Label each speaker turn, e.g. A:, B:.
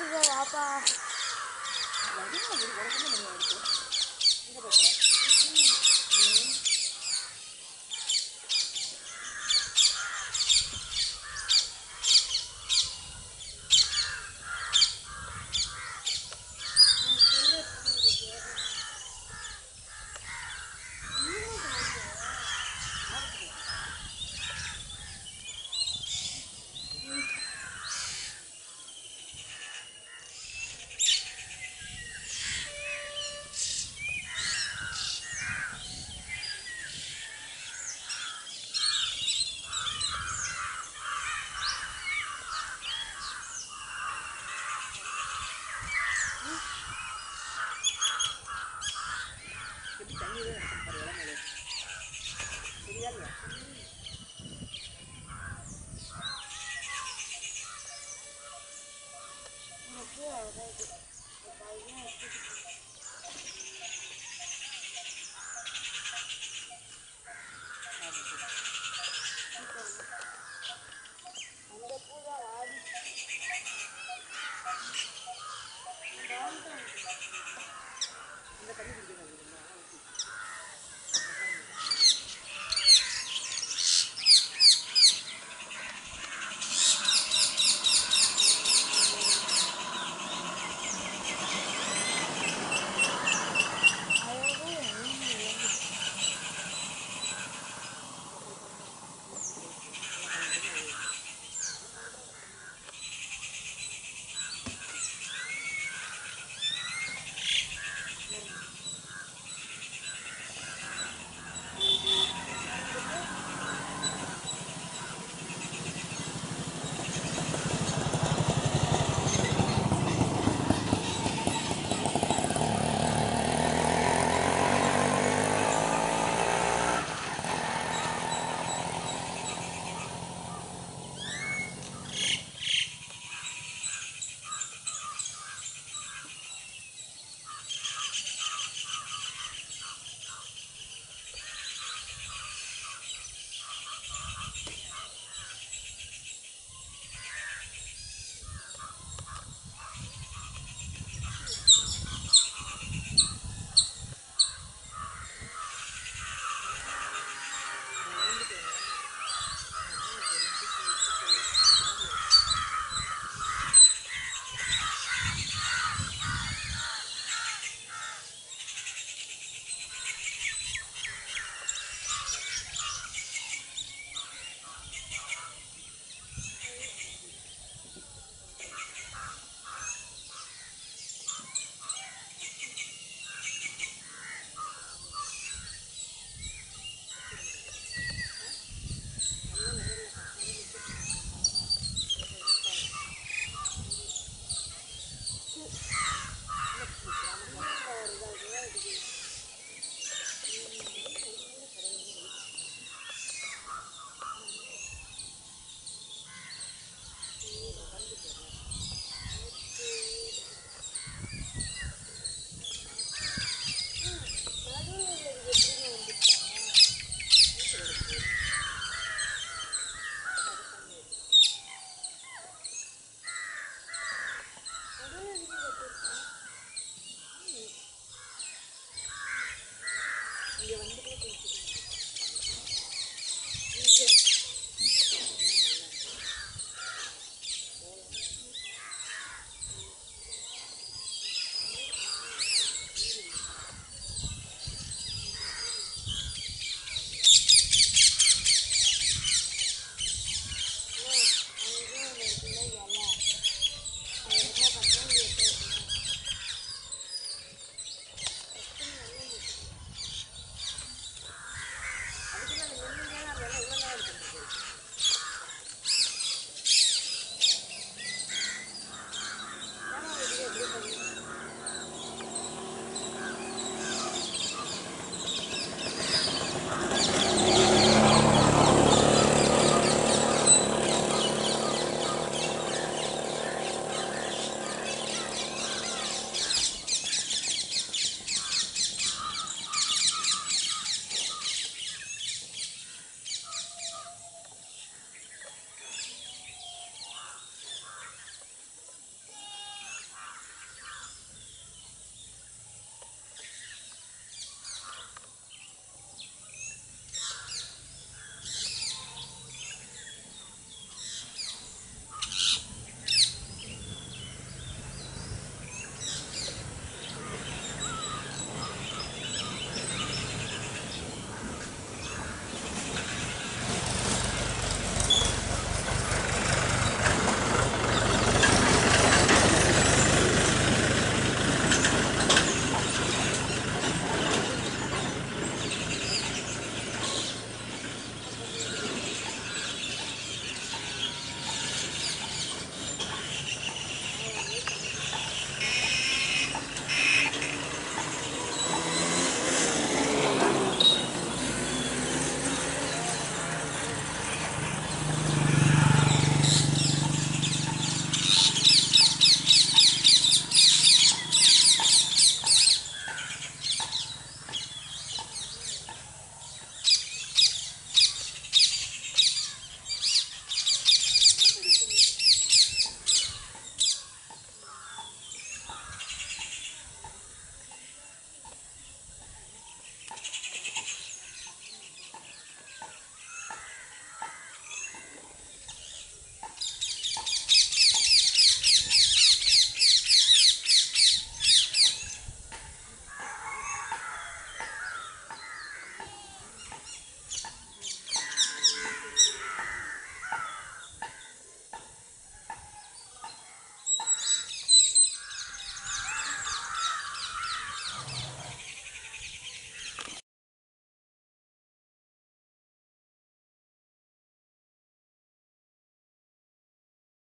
A: itu gak apa?
B: Lagi nggak jadi orang ini menyerang itu ini apa
A: ini 我也不太懂，我到现在记不清楚。
B: இங்கே வந்துட்டு